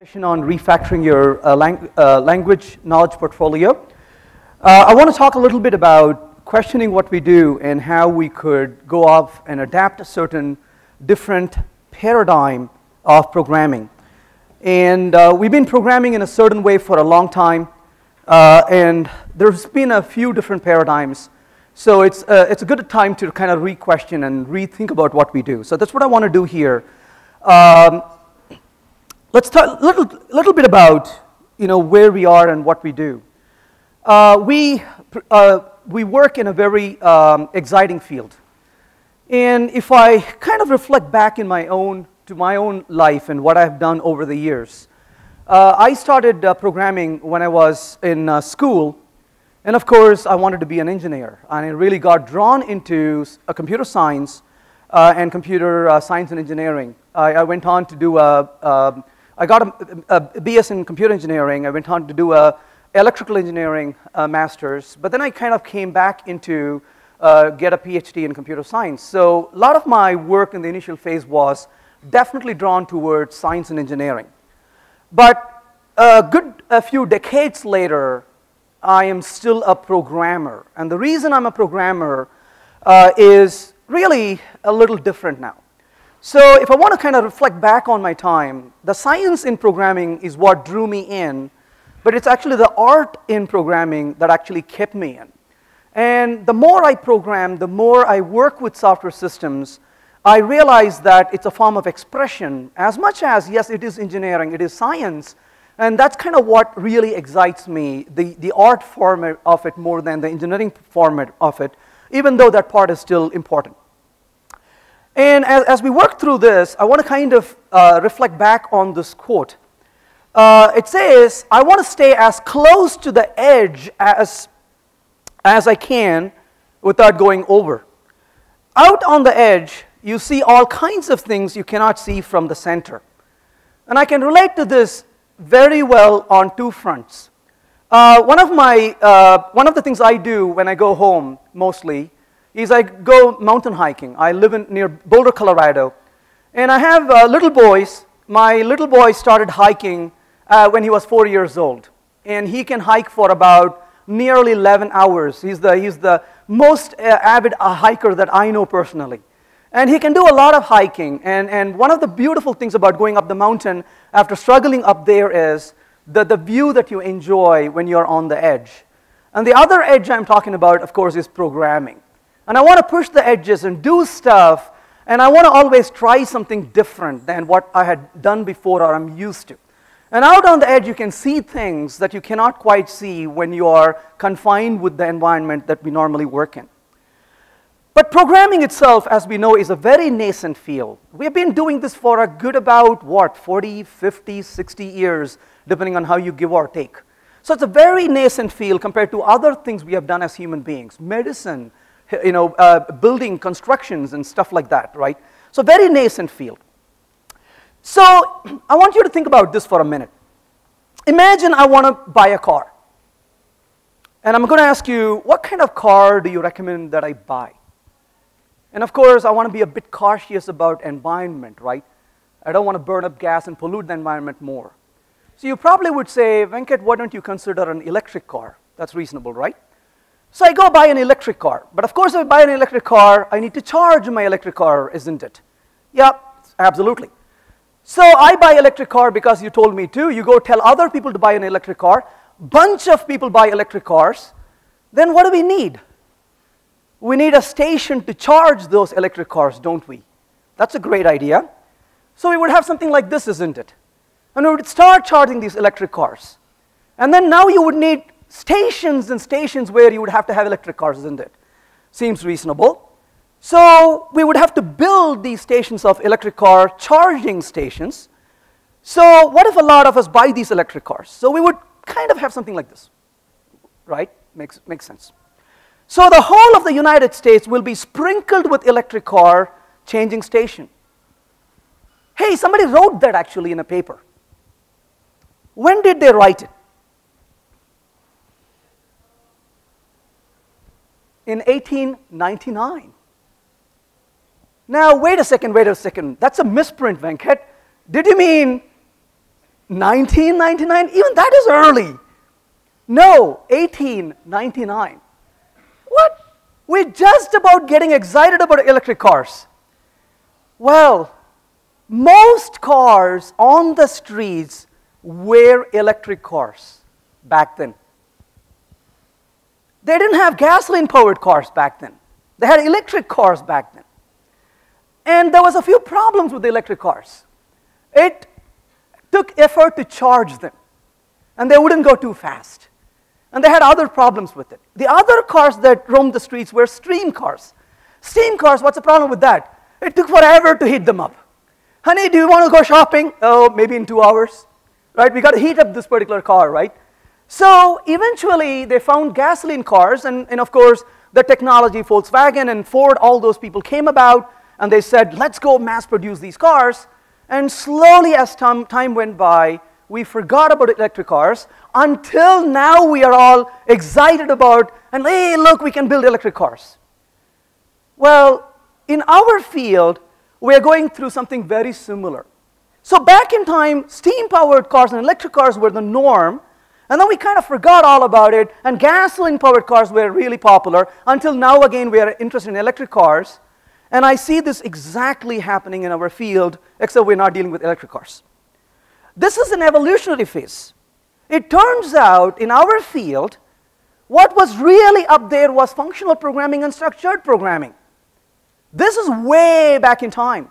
session on refactoring your uh, lang- uh, language knowledge portfolio. Uh, I want to talk a little bit about questioning what we do and how we could go off and adapt a certain different paradigm of programming. And uh, we've been programming in a certain way for a long time, uh, and there's been a few different paradigms. So it's, uh, it's a good time to kind of re-question and rethink about what we do. So that's what I want to do here. Um, let's talk a little, little bit about you know, where we are and what we do. Uh, we, uh, we work in a very um, exciting field. And if I kind of reflect back in my own, to my own life and what I've done over the years, uh, I started uh, programming when I was in uh, school. And of course, I wanted to be an engineer. And I really got drawn into a computer science uh, and computer science and engineering. I, I, went on to do a, a I got a, a, BS in computer engineering. I went on to do a electrical engineering uh, master's, but then I kind of came back into uh, get a PhD in computer science. So a lot of my work in the initial phase was definitely drawn towards science and engineering. But a good a few decades later, I am still a programmer. And the reason I'm a programmer uh, is really a little different now. So if I want to kind of reflect back on my time, the science in programming is what drew me in, but it's actually the art in programming that actually kept me in. And the more I program, the more I work with software systems, I realize that it's a form of expression as much as, yes, it is engineering, it is science, and that's kind of what really excites me, the, the art format of it more than the engineering format of it, even though that part is still important. And as, as we work through this, I want to kind of uh, reflect back on this quote. Uh, it says, I want to stay as close to the edge as, as I can without going over. Out on the edge, you see all kinds of things you cannot see from the center. And I can relate to this very well on two fronts. Uh, one, of my, uh, one of the things I do when I go home, mostly, is I go mountain hiking. I live in, near Boulder, Colorado. And I have uh, little boys. My little boy started hiking uh, when he was four years old. And he can hike for about nearly 11 hours. He's the, he's the most uh, avid uh, hiker that I know personally. And he can do a lot of hiking. And, and one of the beautiful things about going up the mountain after struggling up there is the, the view that you enjoy when you're on the edge. And the other edge I'm talking about, of course, is programming. And I want to push the edges and do stuff, and I want to always try something different than what I had done before or I'm used to. And out on the edge, you can see things that you cannot quite see when you are confined with the environment that we normally work in. But programming itself, as we know, is a very nascent field. We have been doing this for a good about, what, 40, 50, 60 years, depending on how you give or take. So it's a very nascent field compared to other things we have done as human beings medicine, you know, uh, building constructions and stuff like that, right? So very nascent field. So I want you to think about this for a minute. Imagine I want to buy a car. And I'm going to ask you, what kind of car do you recommend that I buy? And of course, I want to be a bit cautious about environment, right? I don't want to burn up gas and pollute the environment more. So you probably would say, Venkat, why don't you consider an electric car? That's reasonable, right? So I go buy an electric car. But of course, if I buy an electric car, I need to charge my electric car, isn't it? Yeah, absolutely. So I buy electric car because you told me to. You go tell other people to buy an electric car. Bunch of people buy electric cars. Then what do we need? We need a station to charge those electric cars, don't we? That's a great idea. So we would have something like this, isn't it? And we would start charging these electric cars. And then now you would need stations and stations where you would have to have electric cars, isn't it? Seems reasonable. So we would have to build these stations of electric car charging stations. So what if a lot of us buy these electric cars? So we would kind of have something like this, right? Makes, makes sense. So the whole of the United States will be sprinkled with electric car changing station. Hey, somebody wrote that actually in a paper. When did they write it? In 1899. Now, wait a second, wait a second. That's a misprint, Venkat. Did you mean 1999? Even that is early. No, 1899. What? We're just about getting excited about electric cars. Well, most cars on the streets were electric cars back then. They didn't have gasoline powered cars back then. They had electric cars back then. And there was a few problems with the electric cars. It took effort to charge them, and they wouldn't go too fast. And they had other problems with it. The other cars that roamed the streets were steam cars. Steam cars, what's the problem with that? It took forever to heat them up. Honey, do you want to go shopping? Oh, maybe in two hours. Right? We got to heat up this particular car, right? So eventually they found gasoline cars, and, and of course, the technology, Volkswagen and Ford, all those people came about, and they said, let's go mass produce these cars. And slowly, as time, time went by, we forgot about electric cars until now we are all excited about, and hey, look, we can build electric cars. Well, in our field, we are going through something very similar. So back in time, steam-powered cars and electric cars were the norm, and then we kind of forgot all about it, and gasoline powered cars were really popular until now, again, we are interested in electric cars. And I see this exactly happening in our field, except we're not dealing with electric cars. This is an evolutionary phase. It turns out in our field, what was really up there was functional programming and structured programming. This is way back in time.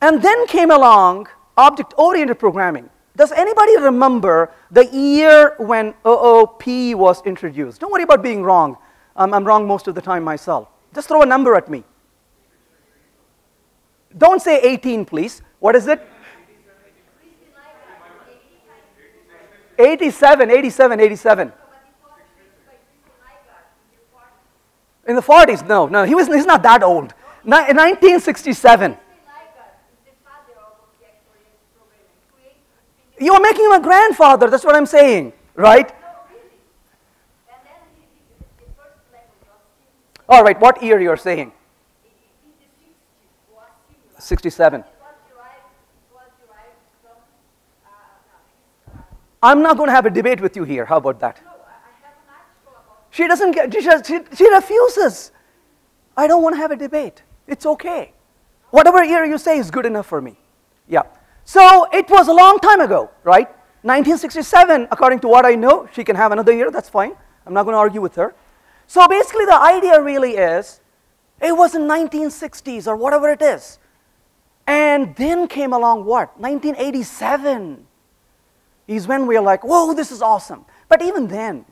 And then came along object oriented programming. Does anybody remember the year when OOP was introduced? Don't worry about being wrong. Um, I'm wrong most of the time myself. Just throw a number at me. Don't say 18, please. What is it? 87, 87, 87. In the 40s? No, no, he was, he's not that old. in 1967. You are making him a grandfather, that's what I'm saying, right? All right, what year you're saying? 67. I'm not going to have a debate with you here. How about that? She doesn't get, she, she, she refuses. I don't want to have a debate. It's okay. Whatever year you say is good enough for me. Yeah. So it was a long time ago, right? 1967, according to what I know, she can have another year, that's fine. I'm not going to argue with her. So basically, the idea really is it was in 1960s or whatever it is. And then came along what? 1987 is when we are like, whoa, this is awesome. But even then,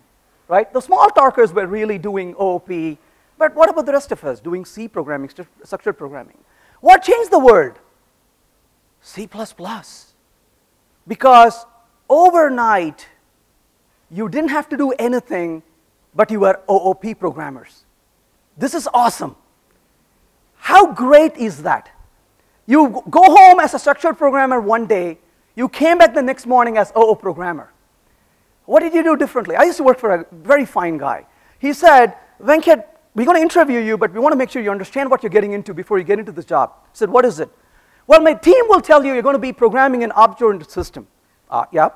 right, the Smalltalkers were really doing OOP. But what about the rest of us doing C programming, structured programming? What changed the world? C++. Because overnight, you didn't have to do anything, but you were OOP programmers. This is awesome. How great is that? You go home as a structured programmer one day, you came back the next morning as OO programmer. What did you do differently? I used to work for a very fine guy. He said, Venkat, we're going to interview you, but we want to make sure you understand what you're getting into before you get into this job. I said, what is it? Well, my team will tell you you're going to be programming an object-oriented system. Uh, yeah.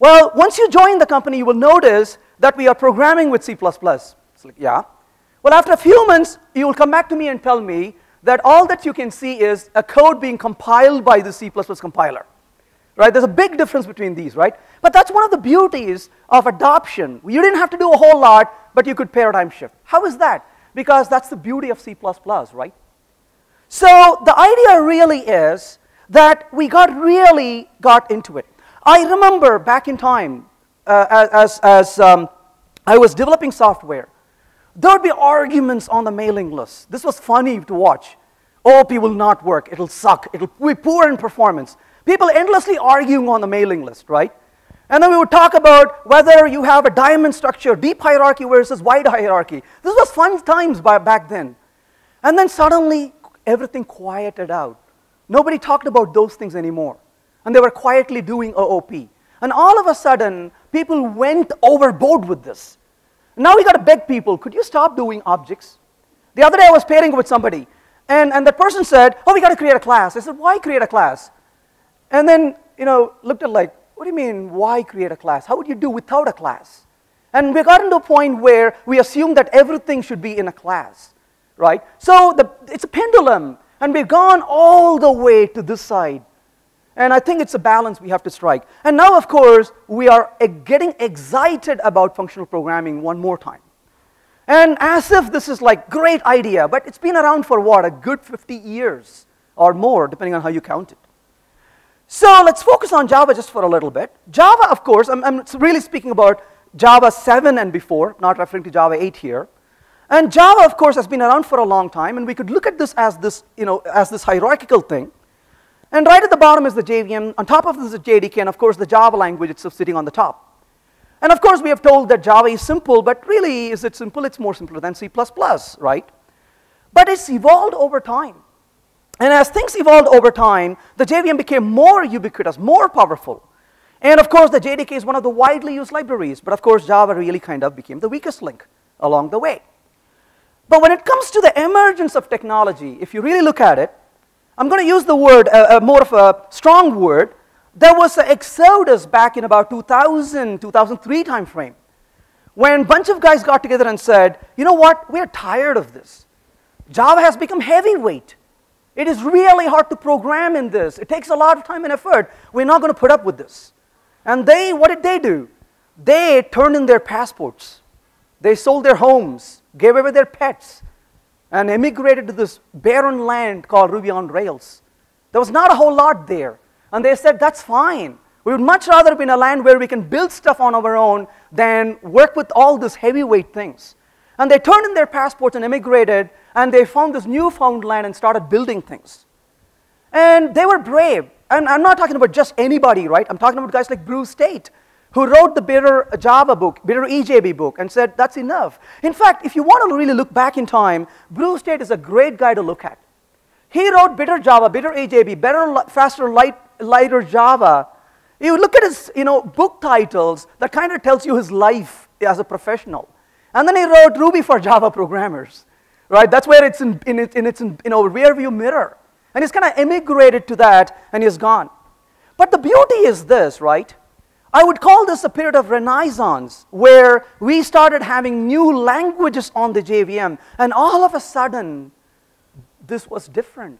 Well, once you join the company, you will notice that we are programming with C++. It's like, yeah. Well, after a few months, you will come back to me and tell me that all that you can see is a code being compiled by the C++ compiler. Right? There's a big difference between these, right? But that's one of the beauties of adoption. You didn't have to do a whole lot, but you could paradigm shift. How is that? Because that's the beauty of C++, right? So the idea really is that we got really got into it. I remember back in time, uh, as, as um, I was developing software, there would be arguments on the mailing list. This was funny to watch. OOP will not work. It'll suck. It'll be poor in performance. People endlessly arguing on the mailing list, right? And then we would talk about whether you have a diamond structure, deep hierarchy versus wide hierarchy. This was fun times by, back then. And then suddenly everything quieted out. Nobody talked about those things anymore. And they were quietly doing OOP. And all of a sudden, people went overboard with this. Now we got to beg people, could you stop doing objects? The other day I was pairing with somebody, and, and that person said, oh, we got to create a class. I said, why create a class? And then you know, looked at like, what do you mean, why create a class? How would you do without a class? And we got into a point where we assume that everything should be in a class, right? So the, it's a pendulum, and we've gone all the way to this side. And I think it's a balance we have to strike. And now, of course, we are getting excited about functional programming one more time. And as if this is like great idea, but it's been around for what, a good 50 years or more, depending on how you count it. So let's focus on Java just for a little bit. Java, of course, I'm, I'm really speaking about Java 7 and before, not referring to Java 8 here. And Java, of course, has been around for a long time, and we could look at this as this, you know, as this hierarchical thing. And right at the bottom is the JVM. On top of this is the JDK, and of course, the Java language itself sitting on the top. And of course, we have told that Java is simple, but really, is it simple? It's more simpler than C++, right? But it's evolved over time. And as things evolved over time, the JVM became more ubiquitous, more powerful. And of course, the JDK is one of the widely used libraries, but of course, Java really kind of became the weakest link along the way. But when it comes to the emergence of technology, if you really look at it, I'm going to use the word, uh, uh, more of a strong word. There was an exodus back in about 2000, 2003 timeframe, when a bunch of guys got together and said, you know what, we're tired of this. Java has become heavyweight. It is really hard to program in this. It takes a lot of time and effort. We're not going to put up with this. And they, what did they do? They turned in their passports. They sold their homes, gave away their pets, and emigrated to this barren land called Ruby on Rails. There was not a whole lot there. And they said, that's fine. We would much rather be in a land where we can build stuff on our own than work with all these heavyweight things. And they turned in their passports and emigrated, and they found this newfound land and started building things. And they were brave. And I'm not talking about just anybody, right? I'm talking about guys like Bruce Tate, who wrote the Bitter Java book, Bitter EJB book, and said, that's enough. In fact, if you want to really look back in time, Bruce Tate is a great guy to look at. He wrote Bitter Java, Bitter EJB, Better, Faster, Light, Lighter Java. You look at his you know, book titles, that kind of tells you his life as a professional. And then he wrote Ruby for Java programmers, right? That's where it's in, in, in its in, you know, rear view mirror. And he's kind of emigrated to that, and he's gone. But the beauty is this, right? I would call this a period of renaissance where we started having new languages on the JVM, and all of a sudden, this was different.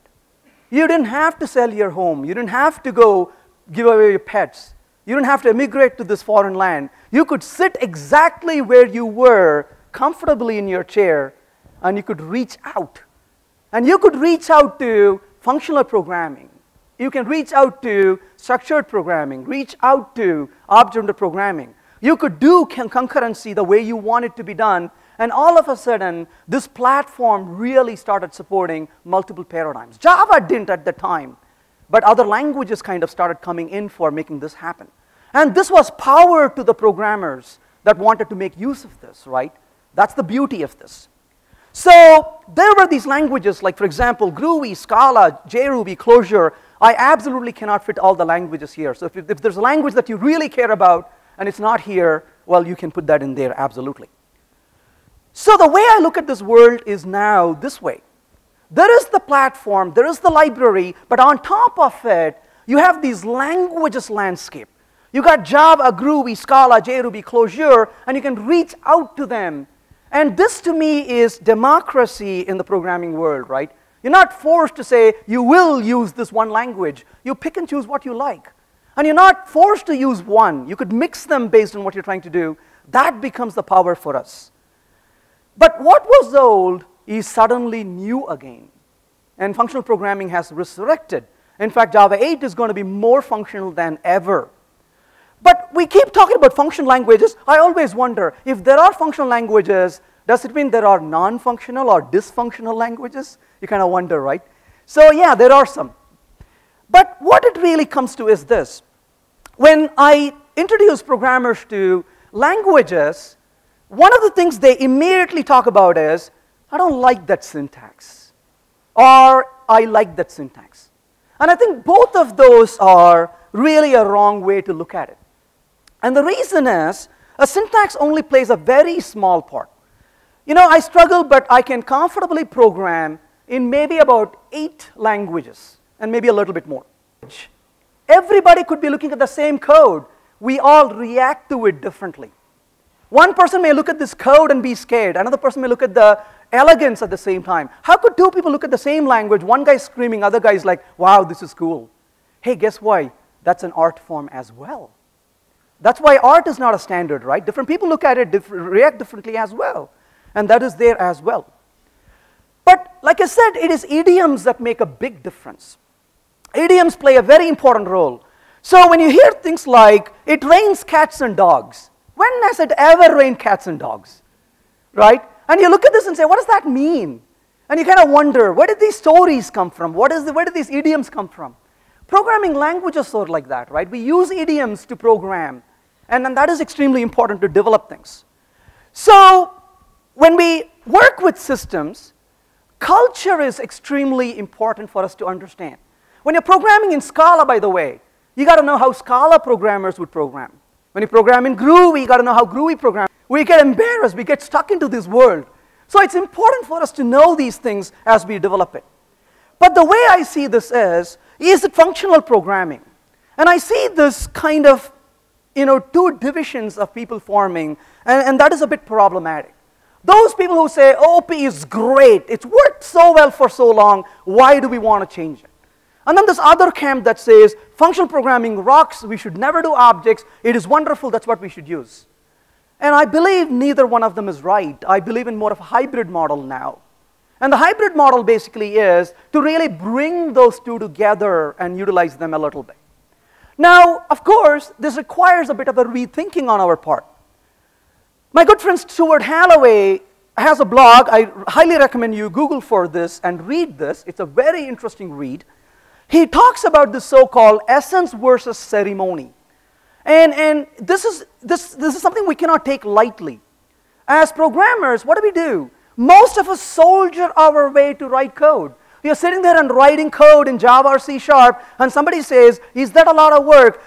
You didn't have to sell your home, you didn't have to go give away your pets, you didn't have to immigrate to this foreign land. You could sit exactly where you were, comfortably in your chair, and you could reach out. And you could reach out to functional programming. You can reach out to structured programming, reach out to object-oriented programming. You could do concurrency the way you want it to be done, and all of a sudden, this platform really started supporting multiple paradigms. Java didn't at the time, but other languages kind of started coming in for making this happen. And this was power to the programmers that wanted to make use of this, right? That's the beauty of this. So there were these languages, like for example, Groovy, Scala, JRuby, Clojure. I absolutely cannot fit all the languages here. So if, if there's a language that you really care about and it's not here, well, you can put that in there, absolutely. So the way I look at this world is now this way. There is the platform, there is the library, but on top of it, you have these languages landscape. You got Java, Groovy, Scala, JRuby, Clojure, and you can reach out to them. And this to me is democracy in the programming world, right? You're not forced to say you will use this one language. You pick and choose what you like. And you're not forced to use one. You could mix them based on what you're trying to do. That becomes the power for us. But what was old is suddenly new again. And functional programming has resurrected. In fact, Java 8 is going to be more functional than ever. But we keep talking about functional languages. I always wonder, if there are functional languages, does it mean there are non-functional or dysfunctional languages? You kind of wonder, right? So yeah, there are some. But what it really comes to is this. When I introduce programmers to languages, one of the things they immediately talk about is, I don't like that syntax. Or I like that syntax. And I think both of those are really a wrong way to look at it. And the reason is, a syntax only plays a very small part. You know, I struggle, but I can comfortably program in maybe about eight languages, and maybe a little bit more. everybody could be looking at the same code. We all react to it differently. One person may look at this code and be scared. Another person may look at the elegance at the same time. How could two people look at the same language, one guy screaming, other guy's like, wow, this is cool. Hey, guess why? That's an art form as well. That's why art is not a standard, right? Different people look at it, react differently as well. And that is there as well. But like I said, it is idioms that make a big difference. Idioms play a very important role. So when you hear things like, it rains cats and dogs, when has it ever rained cats and dogs? Right? And you look at this and say, what does that mean? And you kind of wonder, where did these stories come from? What is the, where did these idioms come from? Programming languages sort like that, right? We use idioms to program. And, and that is extremely important to develop things. So when we work with systems, culture is extremely important for us to understand. When you're programming in Scala, by the way, you got to know how Scala programmers would program. When you program in Groovy, you got to know how Groovy program. We get embarrassed. We get stuck into this world. So it's important for us to know these things as we develop it. But the way I see this is, is it functional programming? And I see this kind of, you know, two divisions of people forming, and, and that is a bit problematic. Those people who say oh, OP is great, it's worked so well for so long, why do we want to change it? And then this other camp that says functional programming rocks, we should never do objects, it is wonderful, that's what we should use. And I believe neither one of them is right. I believe in more of a hybrid model now. And the hybrid model basically is to really bring those two together and utilize them a little bit. Now, of course, this requires a bit of a rethinking on our part. My good friend Stuart Halloway has a blog. I highly recommend you Google for this and read this. It's a very interesting read. He talks about the so-called essence versus ceremony. And, and this, is, this, this is something we cannot take lightly. As programmers, what do we do? Most of us soldier our way to write code. You're sitting there and writing code in Java or C Sharp, and somebody says, Is that a lot of work?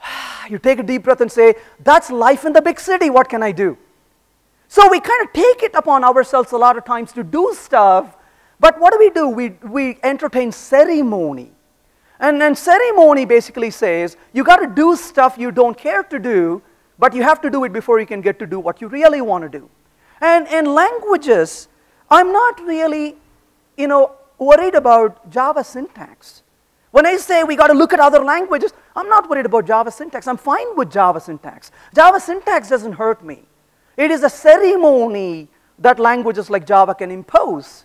You take a deep breath and say, That's life in the big city. What can I do? So we kind of take it upon ourselves a lot of times to do stuff, but what do we do? We, we entertain ceremony. And, and ceremony basically says you got to do stuff you don't care to do, but you have to do it before you can get to do what you really want to do. And in languages, I'm not really, you know, worried about Java syntax. When I say we got to look at other languages, I'm not worried about Java syntax. I'm fine with Java syntax. Java syntax doesn't hurt me. It is a ceremony that languages like Java can impose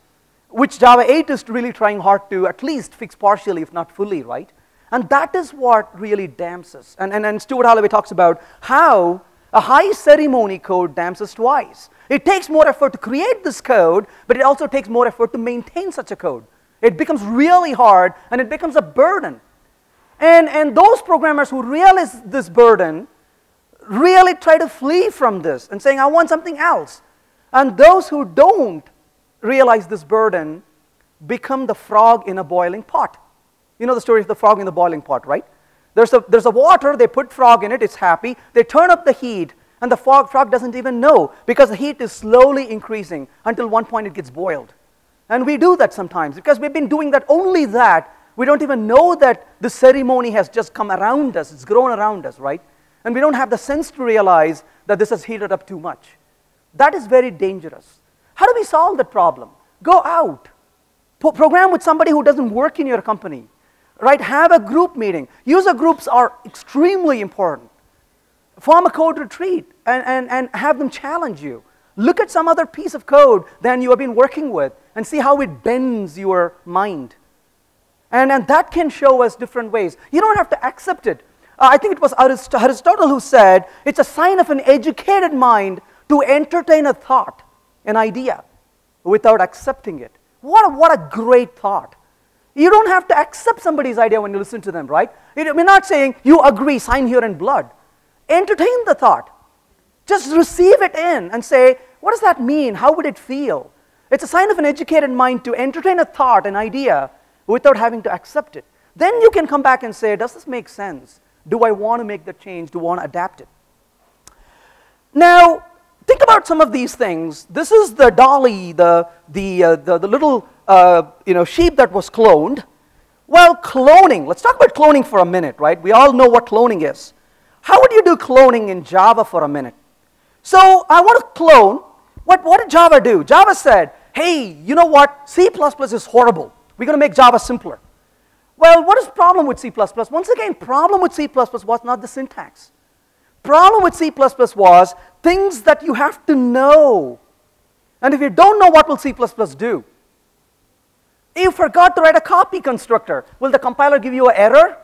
which Java 8 is really trying hard to at least fix partially, if not fully, right? And that is what really damps us. And, and, and Stuart Halloway talks about how a high ceremony code damps us twice. It takes more effort to create this code, but it also takes more effort to maintain such a code. It becomes really hard and it becomes a burden. And, and those programmers who realize this burden really try to flee from this and saying, I want something else. And those who don't realize this burden, become the frog in a boiling pot. You know the story of the frog in the boiling pot, right? There's a, there's a water, they put frog in it, it's happy. They turn up the heat, and the frog, frog doesn't even know because the heat is slowly increasing until one point it gets boiled. And we do that sometimes because we've been doing that only that. We don't even know that the ceremony has just come around us, it's grown around us, right? And we don't have the sense to realize that this has heated up too much. That is very dangerous. How do we solve that problem? Go out. program with somebody who doesn't work in your company. Right? Have a group meeting. User groups are extremely important. Form a code retreat and, and, and have them challenge you. Look at some other piece of code than you have been working with and see how it bends your mind. And, and that can show us different ways. You don't have to accept it. Uh, I think it was Aristotle who said it's a sign of an educated mind to entertain a thought an idea without accepting it. What a, what a great thought. You don't have to accept somebody's idea when you listen to them, right? We're not saying, you agree, sign here in blood. Entertain the thought. Just receive it in and say, what does that mean? How would it feel? It's a sign of an educated mind to entertain a thought, an idea, without having to accept it. Then you can come back and say, does this make sense? Do I want to make the change? Do I want to adapt it? Now, think about some of these things. This is the dolly, the, the, uh, the, the, little uh, you know, sheep that was cloned. Well, cloning. Let's talk about cloning for a minute, right? We all know what cloning is. How would you do cloning in Java for a minute? So I want to clone. What, what did Java do? Java said, hey, you know what? C++ is horrible. We're going to make Java simpler. Well, what is problem with C++? Once again, problem with C++ was not the syntax. Problem with C++ was things that you have to know. And if you don't know, what will C++ do? You forgot to write a copy constructor. Will the compiler give you an error?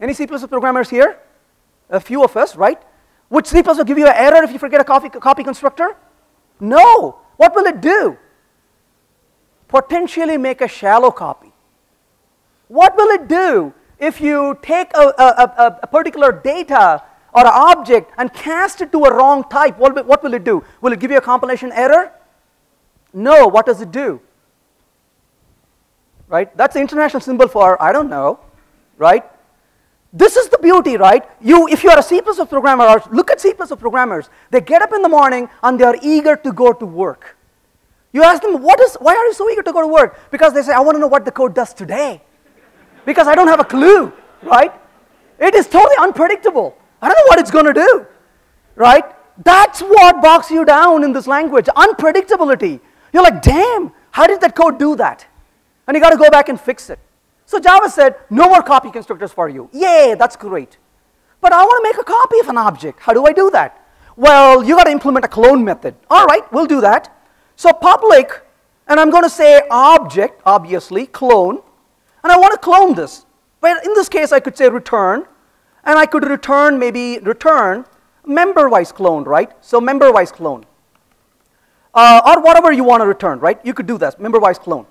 Any C++ programmers here? A few of us, right? Would C++ give you an error if you forget a copy, copy constructor? No. What will it do? Potentially make a shallow copy. What will it do if you take a, a, a, particular data or an object and cast it to a wrong type? What will, what will it do? Will it give you a compilation error? No. What does it do? right? That's the international symbol for I don't know, right? This is the beauty, right? You, if you are a C++ programmer, or look at C++ programmers, they get up in the morning and they are eager to go to work. You ask them, what is, why are you so eager to go to work? Because they say, I want to know what the code does today. Because I don't have a clue, right? It is totally unpredictable. I don't know what it's going to do, right? That's what bogs you down in this language, unpredictability. You're like, damn, how did that code do that? And you got to go back and fix it. So Java said, no more copy constructors for you. Yay, that's great. But I want to make a copy of an object. How do I do that? Well, you got to implement a clone method. All right, we'll do that. So public, and I'm going to say object, obviously, clone. And I want to clone this. But in this case, I could say return. And I could return, maybe return member-wise clone, right? So member-wise clone. Uh, or whatever you want to return, right? You could do that, member-wise clone.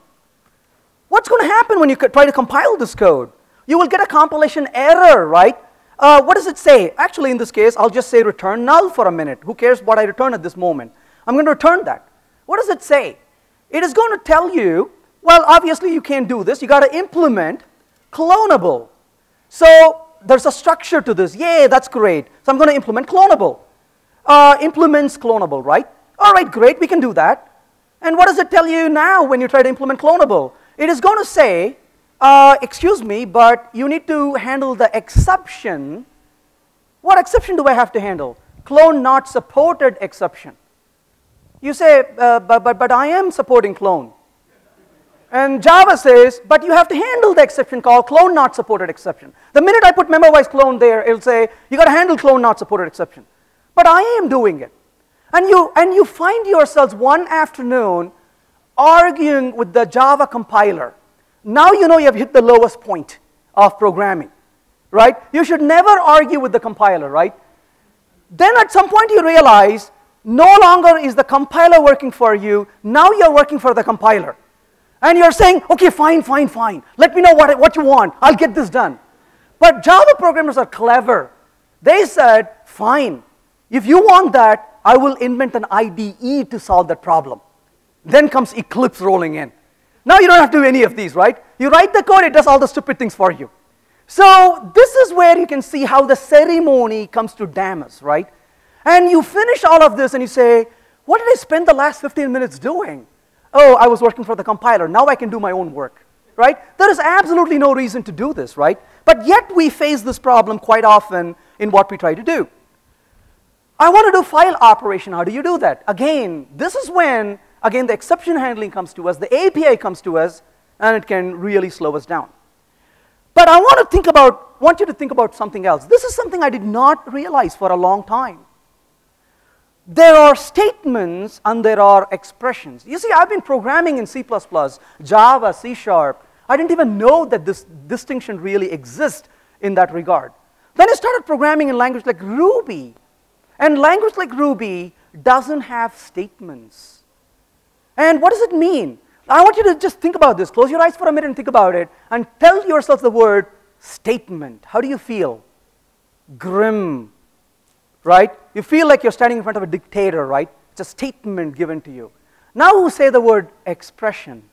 What's going to happen when you try to compile this code? You will get a compilation error, right? Uh, what does it say? Actually, in this case, I'll just say return null for a minute. Who cares what I return at this moment? I'm going to return that. What does it say? It is going to tell you, well, obviously you can't do this. You got to implement cloneable. So there's a structure to this. Yay, that's great. So I'm going to implement cloneable. Uh, implements cloneable, right? All right, great, we can do that. And what does it tell you now when you try to implement cloneable? It is going to say, uh, excuse me, but you need to handle the exception. What exception do I have to handle? Clone not supported exception. You say, uh, but, but, but I am supporting clone. And Java says, but you have to handle the exception called clone not supported exception. The minute I put member-wise clone there, it'll say, you got to handle clone not supported exception. But I am doing it. And you, and you find yourselves one afternoon arguing with the Java compiler. Now you know you have hit the lowest point of programming, right? You should never argue with the compiler, right? Then at some point you realize no longer is the compiler working for you, now you're working for the compiler. And you're saying, okay, fine, fine, fine. Let me know what, what you want. I'll get this done. But Java programmers are clever. They said, fine, if you want that, I will invent an IDE to solve that problem. Then comes Eclipse rolling in. Now you don't have to do any of these, right? You write the code, it does all the stupid things for you. So this is where you can see how the ceremony comes to damn us, right? And you finish all of this and you say, what did I spend the last 15 minutes doing? Oh, I was working for the compiler. Now I can do my own work, right? There is absolutely no reason to do this, right? But yet we face this problem quite often in what we try to do. I want to do file operation. How do you do that? Again, this is when again, the exception handling comes to us, the API comes to us, and it can really slow us down. But I want to think about, want you to think about something else. This is something I did not realize for a long time. There are statements and there are expressions. You see, I've been programming in C++, Java, C Sharp. I didn't even know that this distinction really exists in that regard. Then I started programming in language like Ruby. And language like Ruby doesn't have statements. And what does it mean? I want you to just think about this. Close your eyes for a minute and think about it. And tell yourself the word statement. How do you feel? Grim, right? You feel like you're standing in front of a dictator, right? It's a statement given to you. Now say the word expression.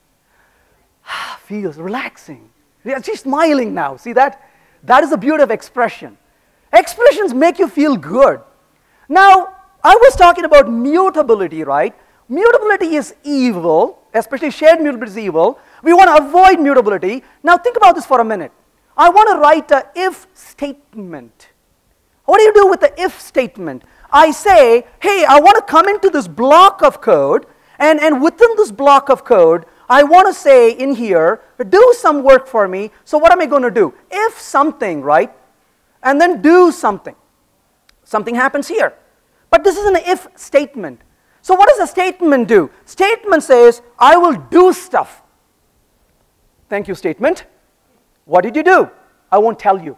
Ah, feels relaxing. She's smiling now. See that? That is the beauty of expression. Expressions make you feel good. Now, I was talking about mutability, right? Mutability is evil, especially shared mutability is evil. We want to avoid mutability. Now think about this for a minute. I want to write a if statement. What do you do with the if statement? I say, hey, I want to come into this block of code, and, and within this block of code, I want to say in here, do some work for me. So what am I going to do? If something, right? And then do something. Something happens here. But this is an if statement. So what does a statement do? Statement says, I will do stuff. Thank you, statement. What did you do? I won't tell you.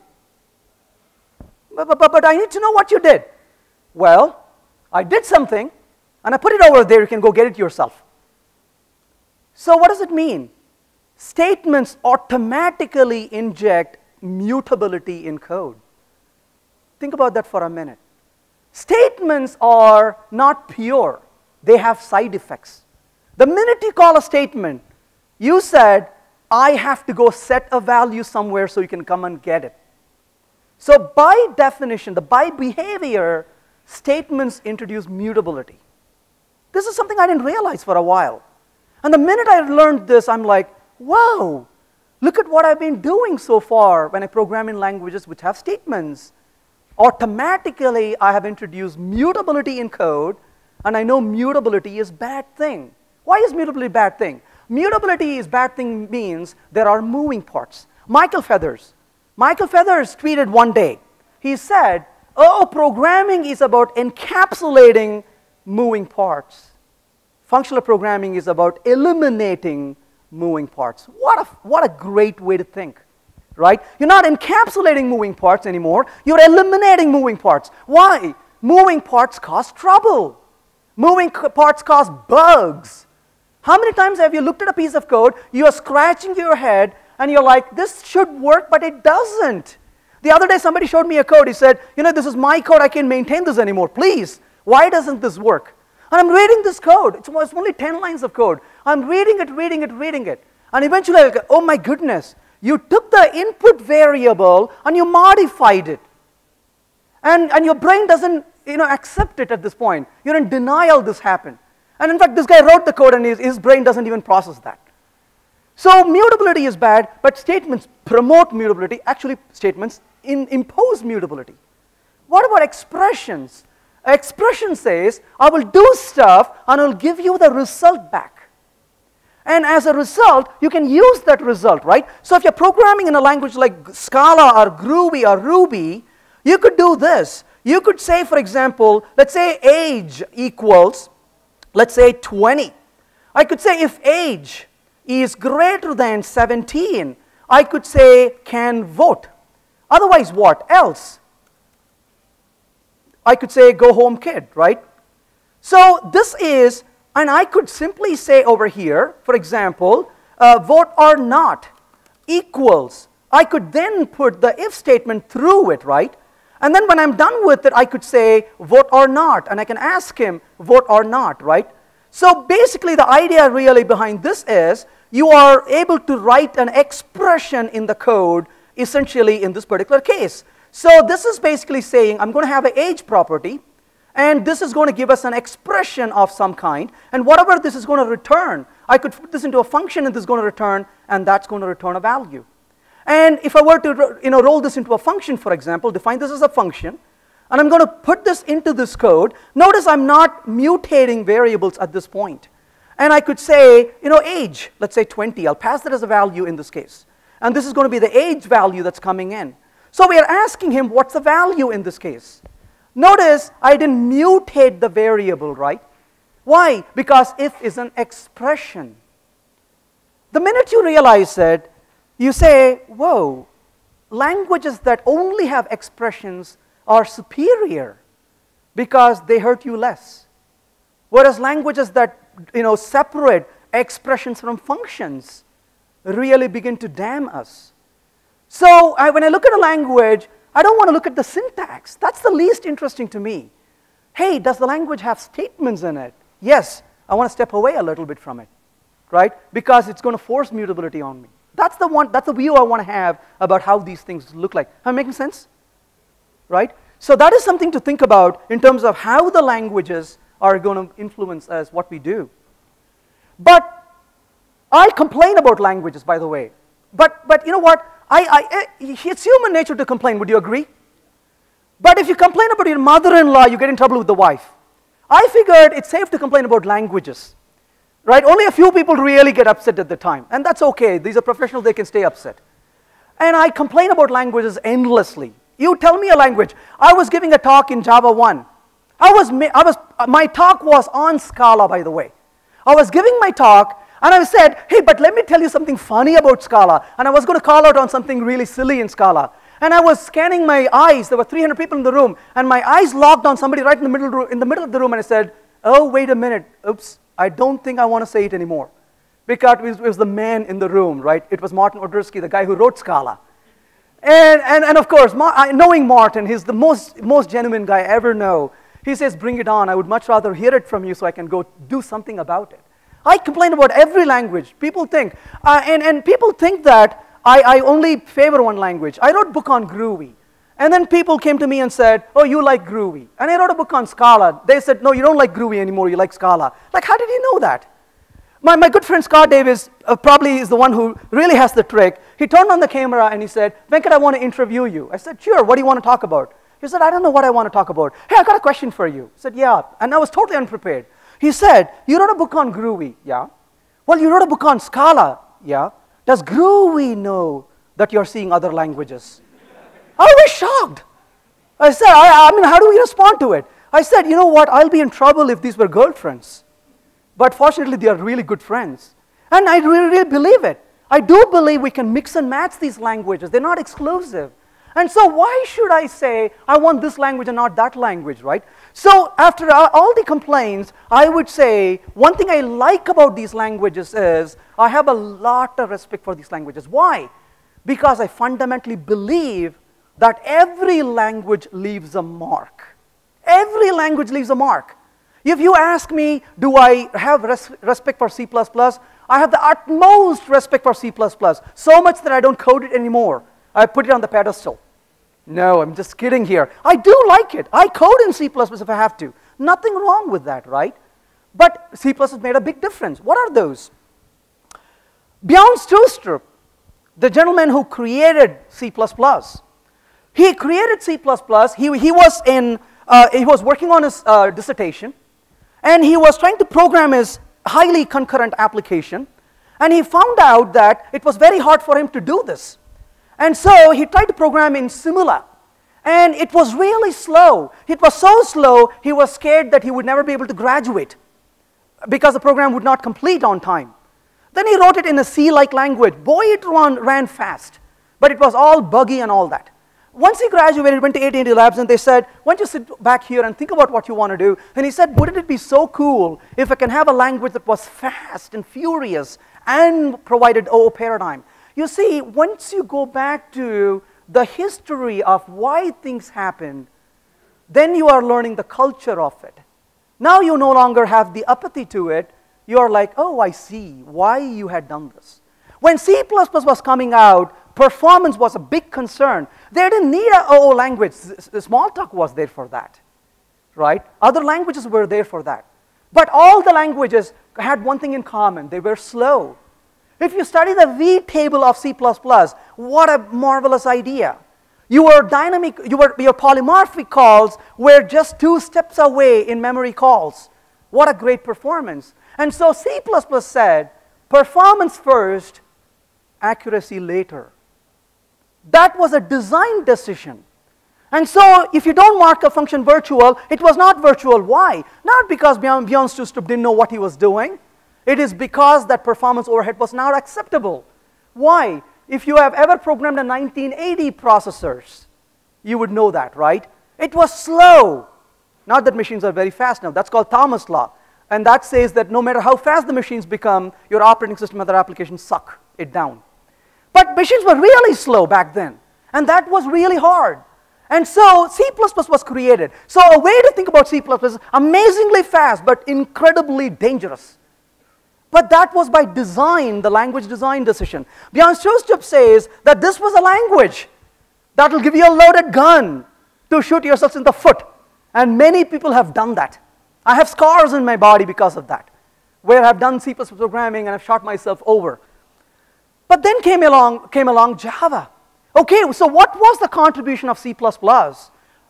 But, but, but, I need to know what you did. Well, I did something, and I put it over there. You can go get it yourself. So what does it mean? Statements automatically inject mutability in code. Think about that for a minute. Statements are not pure. They have side effects. The minute you call a statement, you said, I have to go set a value somewhere so you can come and get it. So by definition, the by behavior, statements introduce mutability. This is something I didn't realize for a while. And the minute I learned this, I'm like, whoa, look at what I've been doing so far when I program in languages which have statements. Automatically, I have introduced mutability in code, and I know mutability is bad thing. Why is mutability bad thing? Mutability is bad thing means there are moving parts. Michael Feathers. Michael Feathers tweeted one day. He said, oh, programming is about encapsulating moving parts. Functional programming is about eliminating moving parts. What a, what a great way to think, right? You're not encapsulating moving parts anymore. You're eliminating moving parts. Why? Moving parts cause trouble. Moving parts cause bugs. How many times have you looked at a piece of code, you are scratching your head, and you're like, this should work, but it doesn't. The other day, somebody showed me a code. He said, you know, this is my code. I can't maintain this anymore. Please, why doesn't this work? And I'm reading this code. It's only 10 lines of code. I'm reading it, reading it, reading it. And eventually I go, oh my goodness, you took the input variable and you modified it. And, and your brain doesn't you know, accept it at this point. You're in denial this happened. And in fact, this guy wrote the code and his, his brain doesn't even process that. So mutability is bad, but statements promote mutability. Actually, statements impose mutability. What about expressions? expression says, I will do stuff and I will give you the result back. And as a result, you can use that result, right? So if you're programming in a language like Scala or Groovy or Ruby, you could do this. You could say, for example, let's say age equals, let's say 20. I could say if age is greater than 17, I could say can vote. Otherwise, what else? I could say, go home kid, right? So this is, and I could simply say over here, for example, uh, vote or not equals. I could then put the if statement through it, right? And then when I'm done with it, I could say vote or not, and I can ask him vote or not, right? So basically the idea really behind this is you are able to write an expression in the code essentially in this particular case. So this is basically saying I'm going to have an age property and this is going to give us an expression of some kind and whatever this is going to return, I could put this into a function and this is going to return and that's going to return a value. And if I were to you know, roll this into a function, for example, define this as a function, and I'm going to put this into this code, notice I'm not mutating variables at this point. And I could say, you know, age, let's say 20. I'll pass that as a value in this case. And this is going to be the age value that's coming in. So we are asking him, what's the value in this case? Notice I didn't mutate the variable, right? Why? Because if is an expression. The minute you realize it, you say, whoa, languages that only have expressions are superior because they hurt you less. Whereas languages that you know, separate expressions from functions really begin to damn us. So I, when I look at a language, I don't want to look at the syntax. That's the least interesting to me. Hey, does the language have statements in it? Yes, I want to step away a little bit from it, right? Because it's going to force mutability on me. That's the one, that's the view I want to have about how these things look like. Am I making sense? Right? So that is something to think about in terms of how the languages are going to influence us, what we do. But I complain about languages, by the way. But, but you know what? I, I, eh, it's human nature to complain. Would you agree? But if you complain about your mother in law, you get in trouble with the wife. I figured it's safe to complain about languages. Right? Only a few people really get upset at the time. And that's okay. These are professionals, they can stay upset. And I complain about languages endlessly. You tell me a language. I was giving a talk in JavaOne. I was, I was, uh, my talk was on Scala, by the way. I was giving my talk, and I said, hey, but let me tell you something funny about Scala. And I was going to call out on something really silly in Scala. And I was scanning my eyes. There were 300 people in the room. And my eyes locked on somebody right in the middle, in the middle of the room. And I said, oh, wait a minute. Oops, I don't think I want to say it anymore. Because it was, it was the man in the room, right? It was Martin Odersky, the guy who wrote Scala. And, and, and of course, knowing Martin, he's the most, most genuine guy I ever know. He says, bring it on. I would much rather hear it from you so I can go do something about it. I complain about every language. People think, uh, and, and people think that I, I only favor one language. I wrote a book on Groovy. And then people came to me and said, oh, you like Groovy. And I wrote a book on Scala. They said, no, you don't like Groovy anymore, you like Scala. Like, how did you know that? My, my good friend Scott Davis uh, probably is the one who really has the trick. He turned on the camera and he said, Venkat, I want to interview you. I said, sure, what do you want to talk about? He said, I don't know what I want to talk about. Hey, I got a question for you. I said, yeah. And I was totally unprepared. He said, you wrote a book on Groovy. Yeah. Well, you wrote a book on Scala. Yeah. Does Groovy know that you're seeing other languages? I was shocked. I said, I, I mean, how do we respond to it? I said, you know what? I'll be in trouble if these were girlfriends. But fortunately, they are really good friends. And I really, really believe it. I do believe we can mix and match these languages. They're not exclusive. And so why should I say I want this language and not that language, right? So after all the complaints, I would say one thing I like about these languages is I have a lot of respect for these languages. Why? Because I fundamentally believe that every language leaves a mark. Every language leaves a mark. If you ask me, do I have res respect for C++? I have the utmost respect for C++, so much that I don't code it anymore. I put it on the pedestal. No, I'm just kidding here. I do like it. I code in C++ if I have to. Nothing wrong with that, right? But C++ has made a big difference. What are those? Bjarne Stroustrup, the gentleman who created C++, he created C++. He, he, was, in, uh, he was working on his uh, dissertation. And he was trying to program his highly concurrent application. And he found out that it was very hard for him to do this. And so he tried to program in Simula. And it was really slow. It was so slow, he was scared that he would never be able to graduate because the program would not complete on time. Then he wrote it in a C-like language. Boy, it ran, ran fast. But it was all buggy and all that. Once he graduated, went to AT&T Labs, and they said, why don't you sit back here and think about what you want to do? And he said, wouldn't it be so cool if I can have a language that was fast and furious and provided OO paradigm? You see, once you go back to the history of why things happen, then you are learning the culture of it. Now you no longer have the apathy to it. You are like, oh, I see why you had done this. When C++ was coming out, Performance was a big concern. They didn't need a OO language. Smalltalk was there for that, right? Other languages were there for that. But all the languages had one thing in common. They were slow. If you study the V table of C++, what a marvelous idea. Your dynamic, your, your polymorphic calls were just two steps away in memory calls. What a great performance. And so C++ said, performance first, accuracy later. That was a design decision. And so if you don't mark a function virtual, it was not virtual. Why? Not because Bjarne, Bjarne didn't know what he was doing. It is because that performance overhead was not acceptable. Why? If you have ever programmed a 1980 processors, you would know that, right? It was slow. Not that machines are very fast now. That's called Thomas law. And that says that no matter how fast the machines become, your operating system and other applications suck it down. But machines were really slow back then. And that was really hard. And so C++ was created. So a way to think about C++ is amazingly fast, but incredibly dangerous. But that was by design, the language design decision. Bjarne Stroustrup says that this was a language that will give you a loaded gun to shoot yourselves in the foot. And many people have done that. I have scars in my body because of that. where I've done C++ programming and I've shot myself over. But then came along, came along Java. Okay, so what was the contribution of C++?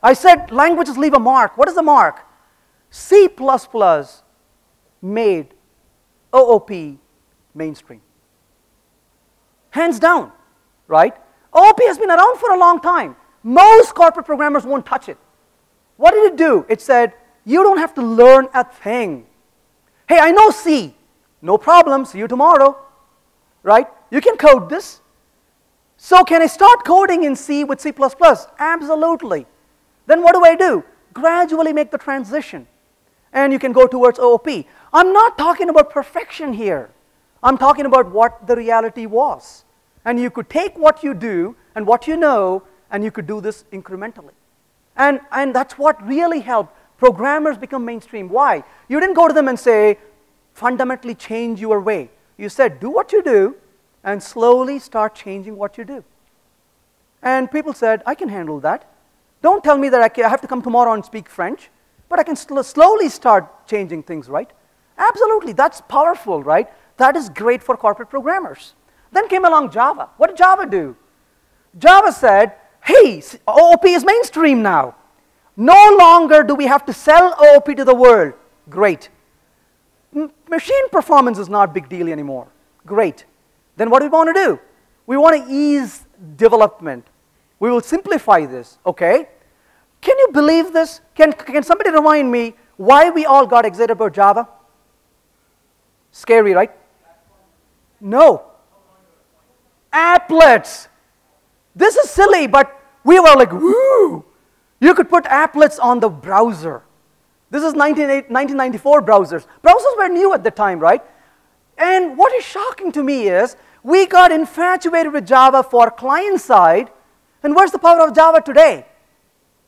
I said languages leave a mark. What is the mark? C++ made OOP mainstream. Hands down, right? OOP has been around for a long time. Most corporate programmers won't touch it. What did it do? It said, you don't have to learn a thing. Hey, I know C. No problem. See you tomorrow. Right? You can code this. So can I start coding in C with C++? Absolutely. Then what do I do? Gradually make the transition. And you can go towards OOP. I'm not talking about perfection here. I'm talking about what the reality was. And you could take what you do and what you know, and you could do this incrementally. And, and that's what really helped programmers become mainstream. Why? You didn't go to them and say, fundamentally change your way. You said, do what you do, and slowly start changing what you do. And people said, I can handle that. Don't tell me that I, I have to come tomorrow and speak French, but I can sl slowly start changing things, right? Absolutely, that's powerful, right? That is great for corporate programmers. Then came along Java. What did Java do? Java said, hey, OOP is mainstream now. No longer do we have to sell OOP to the world. Great. M machine performance is not a big deal anymore. Great. Then what do we want to do? We want to ease development. We will simplify this, okay? Can you believe this? Can, can somebody remind me why we all got excited about Java? Scary, right? No. Applets. This is silly, but we were like, woo! You could put applets on the browser. This is 1994 browsers. Browsers were new at the time, right? And what is shocking to me is we got infatuated with Java for client side. And where's the power of Java today?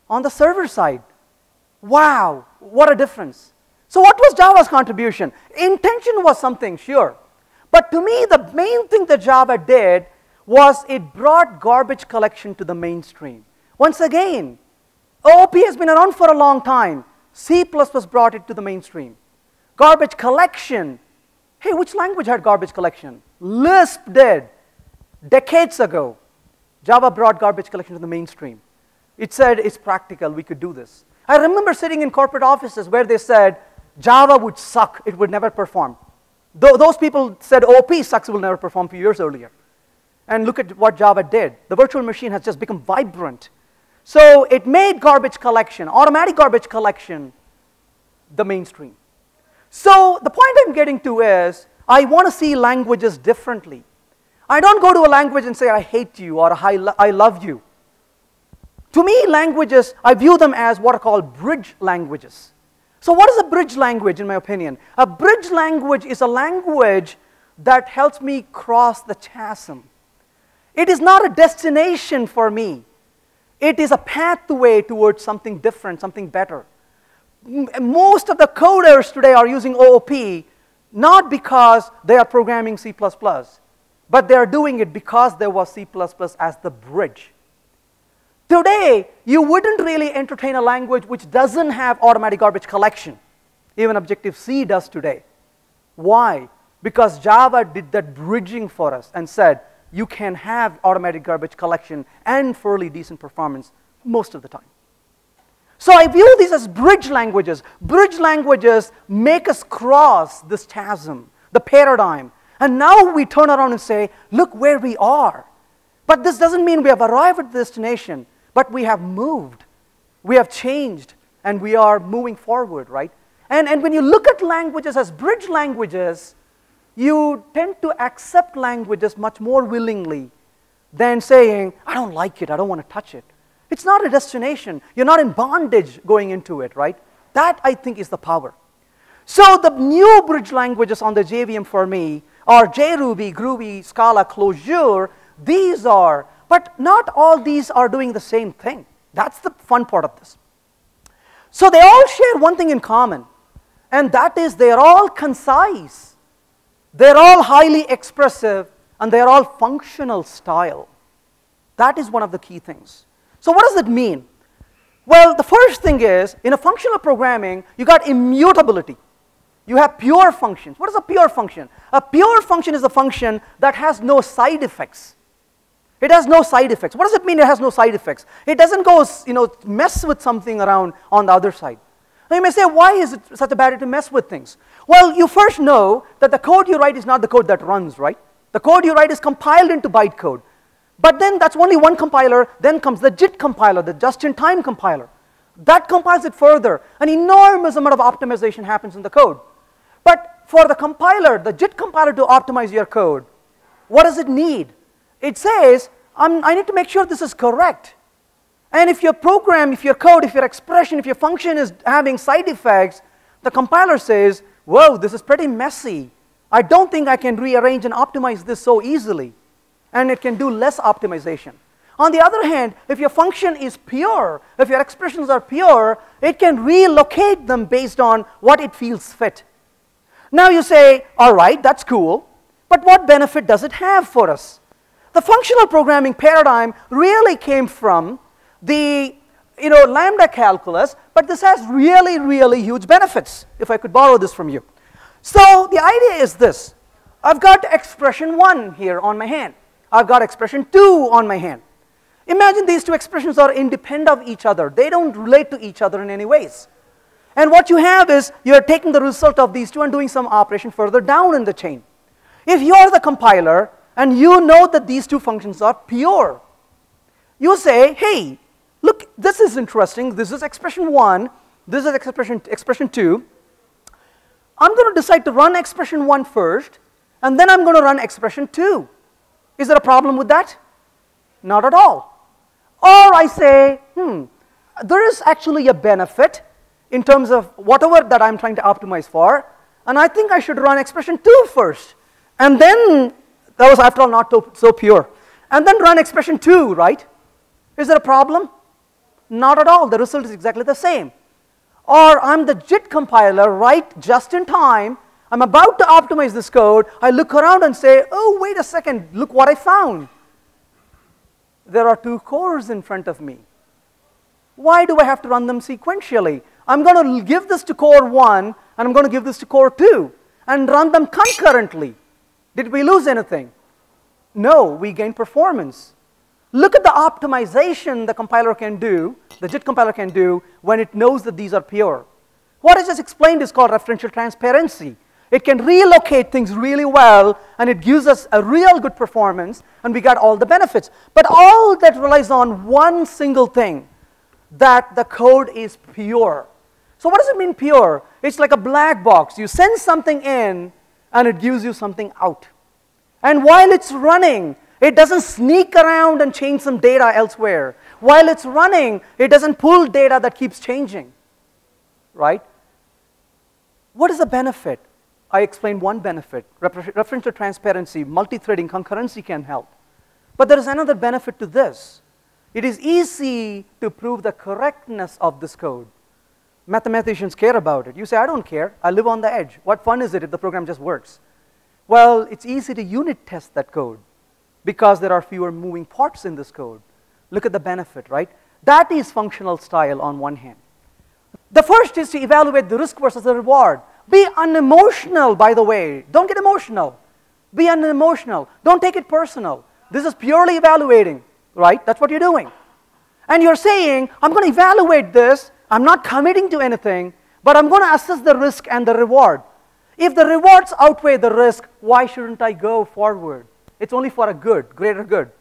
On the server side. Wow, what a difference. So what was Java's contribution? Intention was something, sure. But to me, the main thing that Java did was it brought garbage collection to the mainstream. Once again, OOP has been around for a long time. C++ was brought it to the mainstream. Garbage collection. Hey, which language had garbage collection? Lisp did. Decades ago, Java brought garbage collection to the mainstream. It said it's practical, we could do this. I remember sitting in corporate offices where they said Java would suck, it would never perform. Th those people said oh, OOP sucks, it will never perform a few years earlier. And look at what Java did. The virtual machine has just become vibrant. So it made garbage collection, automatic garbage collection, the mainstream. So the point I'm getting to is, I want to see languages differently. I don't go to a language and say, I hate you or I, lo I love you. To me, languages, I view them as what are called bridge languages. So what is a bridge language, in my opinion? A bridge language is a language that helps me cross the chasm. It is not a destination for me. It is a pathway towards something different, something better. Most of the coders today are using OOP not because they are programming C++, but they are doing it because there was C++ as the bridge. Today, you wouldn't really entertain a language which doesn't have automatic garbage collection. Even Objective-C does today. Why? Because Java did that bridging for us and said, you can have automatic garbage collection and fairly decent performance most of the time. So I view these as bridge languages. Bridge languages make us cross this chasm, the paradigm. And now we turn around and say, look where we are. But this doesn't mean we have arrived at the destination, but we have moved. We have changed, and we are moving forward, right? And, and when you look at languages as bridge languages, you tend to accept languages much more willingly than saying, I don't like it, I don't want to touch it. It's not a destination. You're not in bondage going into it, right? That, I think, is the power. So the new bridge languages on the JVM for me are JRuby, Groovy, Scala, Clojure. These are, but not all these are doing the same thing. That's the fun part of this. So they all share one thing in common, and that is they're all concise. They're all highly expressive and they're all functional style. That is one of the key things. So what does it mean? Well, the first thing is, in a functional programming, you got immutability. You have pure functions. What is a pure function? A pure function is a function that has no side effects. It has no side effects. What does it mean it has no side effects? It doesn't go, you know, mess with something around on the other side. Now you may say, why is it such a bad idea to mess with things? Well, you first know that the code you write is not the code that runs, right? The code you write is compiled into bytecode. But then that's only one compiler. Then comes the JIT compiler, the just-in-time compiler. That compiles it further. An enormous amount of optimization happens in the code. But for the compiler, the JIT compiler to optimize your code, what does it need? It says, i need to make sure this is correct. And if your program, if your code, if your expression, if your function is having side effects, the compiler says, whoa, this is pretty messy. I don't think I can rearrange and optimize this so easily. And it can do less optimization. On the other hand, if your function is pure, if your expressions are pure, it can relocate them based on what it feels fit. Now you say, all right, that's cool, but what benefit does it have for us? The functional programming paradigm really came from the you know, lambda calculus, but this has really, really huge benefits, if I could borrow this from you. So the idea is this. I've got expression 1 here on my hand. I've got expression 2 on my hand. Imagine these two expressions are independent of each other. They don't relate to each other in any ways. And what you have is you're taking the result of these two and doing some operation further down in the chain. If you're the compiler and you know that these two functions are pure, you say, hey, look, this is interesting. This is expression 1. This is expression, expression 2. I'm going to decide to run expression 1 first, and then I'm going to run expression 2. Is there a problem with that? Not at all. Or I say, hmm, there is actually a benefit in terms of whatever that I'm trying to optimize for, and I think I should run expression 2 first. And then, that was after all not so pure. And then run expression 2, right? Is there a problem? Not at all. The result is exactly the same. Or I'm the JIT compiler, right, just in time. I'm about to optimize this code. I look around and say, oh, wait a second, look what I found there are two cores in front of me. Why do I have to run them sequentially? I'm going to give this to core 1 and I'm going to give this to core 2 and run them concurrently. Did we lose anything? No, we gain performance. Look at the optimization the compiler can do, the JIT compiler can do when it knows that these are pure. What I just explained is called referential transparency. It can relocate things really well, and it gives us a real good performance, and we got all the benefits. But all that relies on one single thing, that the code is pure. So what does it mean pure? It's like a black box. You send something in, and it gives you something out. And while it's running, it doesn't sneak around and change some data elsewhere. While it's running, it doesn't pull data that keeps changing. Right? What is the benefit? I explained one benefit, referential transparency, multi-threading, concurrency can help. But there is another benefit to this. It is easy to prove the correctness of this code. Mathematicians care about it. You say, I don't care. I live on the edge. What fun is it if the program just works? Well, it's easy to unit test that code because there are fewer moving parts in this code. Look at the benefit, right? That is functional style on one hand. The first is to evaluate the risk versus the reward. Be unemotional, by the way. Don't get emotional. Be unemotional. Don't take it personal. This is purely evaluating, right? That's what you're doing. And you're saying, I'm going to evaluate this. I'm not committing to anything, but I'm going to assess the risk and the reward. If the rewards outweigh the risk, why shouldn't I go forward? It's only for a good, greater good.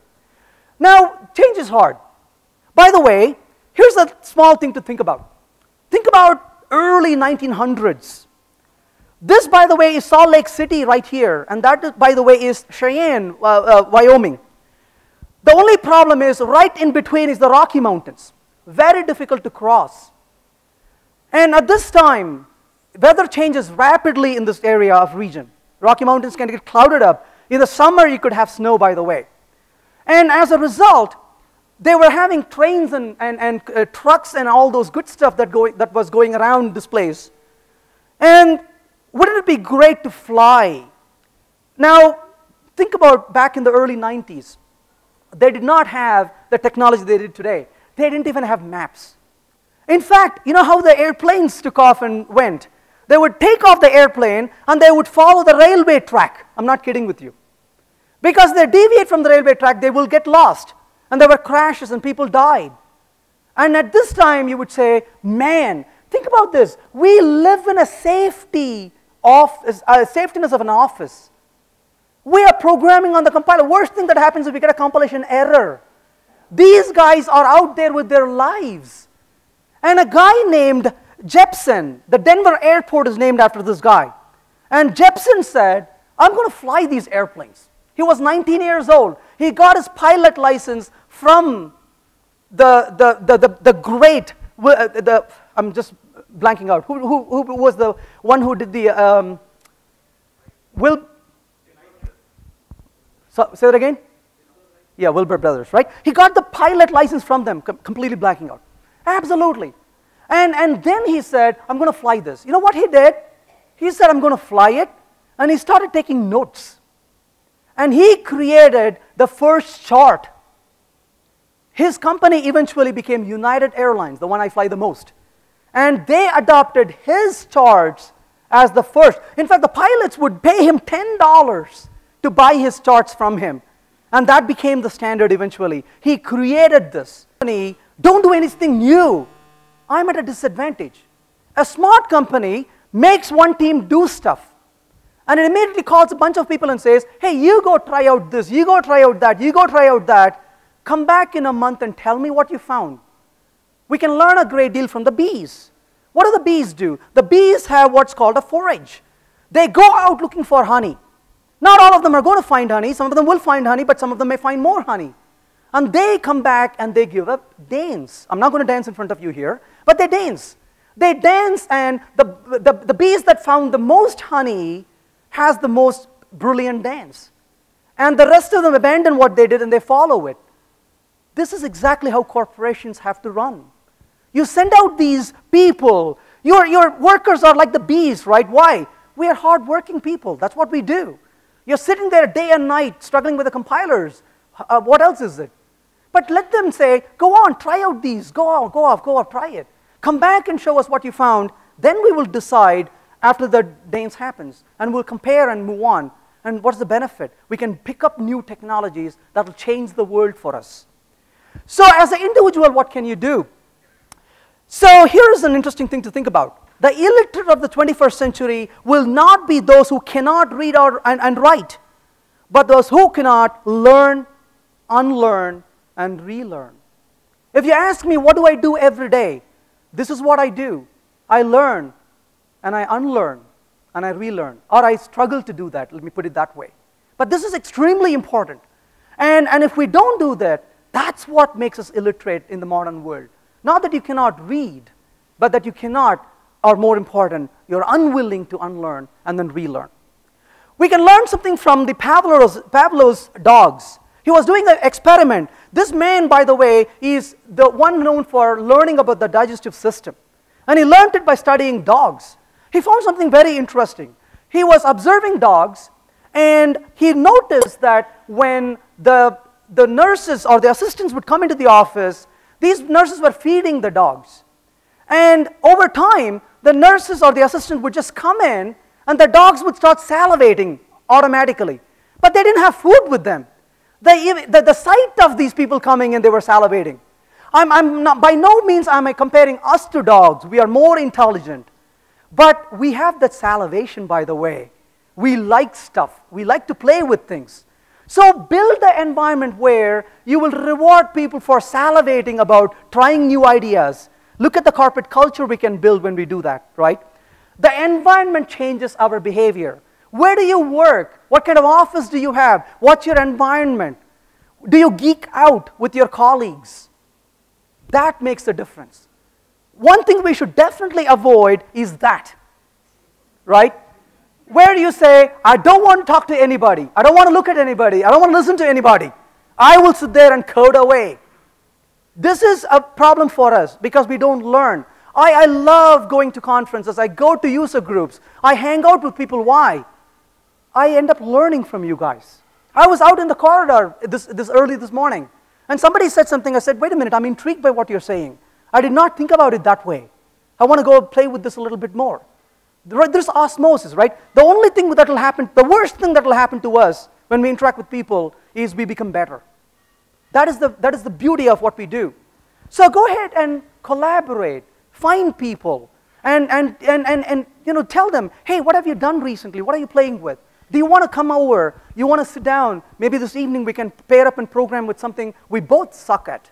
Now, change is hard. By the way, here's a small thing to think about. Think about early 1900s. This, by the way, is Salt Lake City right here, and that, by the way, is Cheyenne, uh, uh, Wyoming. The only problem is right in between is the Rocky Mountains. Very difficult to cross. And at this time, weather changes rapidly in this area of region. Rocky Mountains can get clouded up. In the summer, you could have snow, by the way. And as a result, they were having trains and, and, and uh, trucks and all those good stuff that, go, that was going around this place. And wouldn't it be great to fly? Now, think about back in the early 90s. They did not have the technology they did today. They didn't even have maps. In fact, you know how the airplanes took off and went? They would take off the airplane and they would follow the railway track. I'm not kidding with you. Because they deviate from the railway track, they will get lost. And there were crashes and people died. And at this time, you would say, man, think about this. We live in a safety of, a safetiness of an office. We are programming on the compiler. Worst thing that happens is we get a compilation error. These guys are out there with their lives. And a guy named Jeppesen, the Denver airport is named after this guy. And Jeppesen said, I'm going to fly these airplanes. He was 19 years old. He got his pilot license from the, the, the, the, the great, uh, the, I'm just blanking out. Who, who, who was the one who did the, um, Will, so, say that again? Yeah, Wilbur Brothers, right? He got the pilot license from them, com completely blacking out. Absolutely. And, and then he said, I'm going to fly this. You know what he did? He said, I'm going to fly it. And he started taking notes. And he created the first chart. His company eventually became United Airlines, the one I fly the most. And they adopted his charts as the first. In fact, the pilots would pay him $10 to buy his charts from him. And that became the standard eventually. He created this. Don't do anything new. I'm at a disadvantage. A smart company makes one team do stuff. And it immediately calls a bunch of people and says, hey, you go try out this, you go try out that, you go try out that. Come back in a month and tell me what you found. We can learn a great deal from the bees. What do the bees do? The bees have what's called a forage. They go out looking for honey. Not all of them are going to find honey. Some of them will find honey, but some of them may find more honey. And they come back and they give up dance. I'm not going to dance in front of you here, but they dance. They dance, and the, the, the bees that found the most honey has the most brilliant dance. And the rest of them abandon what they did and they follow it. This is exactly how corporations have to run. You send out these people. Your, your workers are like the bees, right? Why? We are hardworking people. That's what we do. You're sitting there day and night struggling with the compilers. Uh, what else is it? But let them say, go on, try out these. Go on, go off, go off, try it. Come back and show us what you found. Then we will decide after the dance happens. And we'll compare and move on. And what's the benefit? We can pick up new technologies that will change the world for us. So as an individual, what can you do? So here's an interesting thing to think about. The illiterate of the 21st century will not be those who cannot read or, and, and write, but those who cannot learn, unlearn, and relearn. If you ask me, what do I do every day? This is what I do. I learn, and I unlearn, and I relearn. Or I struggle to do that, let me put it that way. But this is extremely important. And, and if we don't do that, that's what makes us illiterate in the modern world. Not that you cannot read, but that you cannot or more important, you're unwilling to unlearn and then relearn. We can learn something from the Pavlov's, Pavlov's dogs. He was doing an experiment. This man, by the way, is the one known for learning about the digestive system. And he learned it by studying dogs. He found something very interesting. He was observing dogs, and he noticed that when the, the nurses or the assistants would come into the office, these nurses were feeding the dogs. And over time, the nurses or the assistant would just come in and the dogs would start salivating automatically. But they didn't have food with them. The, the, the sight of these people coming in, they were salivating. I'm, I'm not, by no means am I comparing us to dogs. We are more intelligent. But we have that salivation, by the way. We like stuff. We like to play with things. So build the environment where you will reward people for salivating about trying new ideas, Look at the corporate culture we can build when we do that, right? The environment changes our behavior. Where do you work? What kind of office do you have? What's your environment? Do you geek out with your colleagues? That makes a difference. One thing we should definitely avoid is that, right? Where do you say, I don't want to talk to anybody, I don't want to look at anybody, I don't want to listen to anybody. I will sit there and code away. This is a problem for us because we don't learn. I, I love going to conferences. I go to user groups. I hang out with people. Why? I end up learning from you guys. I was out in the corridor this, this early this morning, and somebody said something. I said, wait a minute, I'm intrigued by what you're saying. I did not think about it that way. I want to go play with this a little bit more. There's osmosis, right? The only thing that will happen, the worst thing that will happen to us when we interact with people is we become better. That is the, that is the beauty of what we do. So go ahead and collaborate, find people, and, and, and, and, and you know, tell them, hey, what have you done recently? What are you playing with? Do you want to come over? You want to sit down? Maybe this evening we can pair up and program with something we both suck at,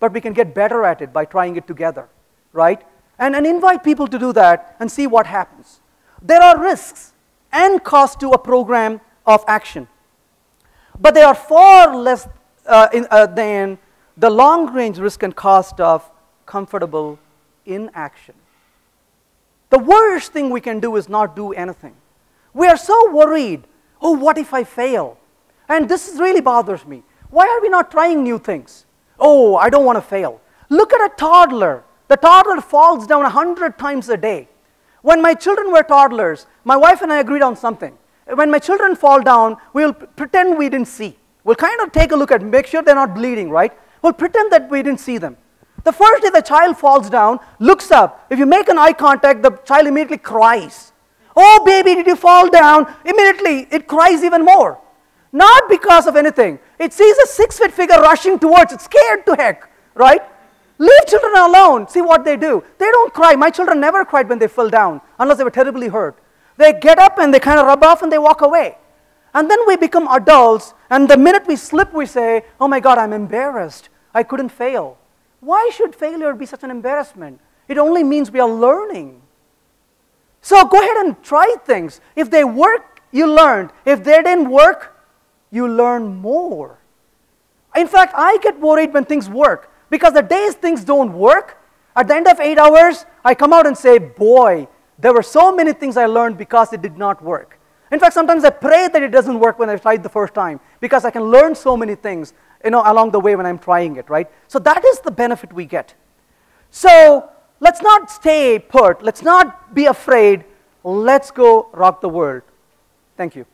but we can get better at it by trying it together, right? And, and invite people to do that and see what happens. There are risks and costs to a program of action, but they are far less uh, in, uh, than the long range risk and cost of comfortable inaction. The worst thing we can do is not do anything. We are so worried. Oh, what if I fail? And this really bothers me. Why are we not trying new things? Oh, I don't want to fail. Look at a toddler. The toddler falls down a hundred times a day. When my children were toddlers, my wife and I agreed on something. When my children fall down, we'll pretend we didn't see. We'll kind of take a look at, make sure they're not bleeding, right? We'll pretend that we didn't see them. The first day the child falls down, looks up. If you make an eye contact, the child immediately cries. Oh, baby, did you fall down? Immediately, it cries even more. Not because of anything. It sees a six foot figure rushing towards it, scared to heck, right? Leave children alone. See what they do. They don't cry. My children never cried when they fell down, unless they were terribly hurt. They get up and they kind of rub off and they walk away. And then we become adults, and the minute we slip, we say, Oh my God, I'm embarrassed. I couldn't fail. Why should failure be such an embarrassment? It only means we are learning. So go ahead and try things. If they work, you learned. If they didn't work, you learn more. In fact, I get worried when things work because the days things don't work, at the end of eight hours, I come out and say, Boy, there were so many things I learned because it did not work. In fact, sometimes I pray that it doesn't work when I tried the first time because I can learn so many things you know, along the way when I'm trying it, right? So that is the benefit we get. So let's not stay put. Let's not be afraid. Let's go rock the world. Thank you.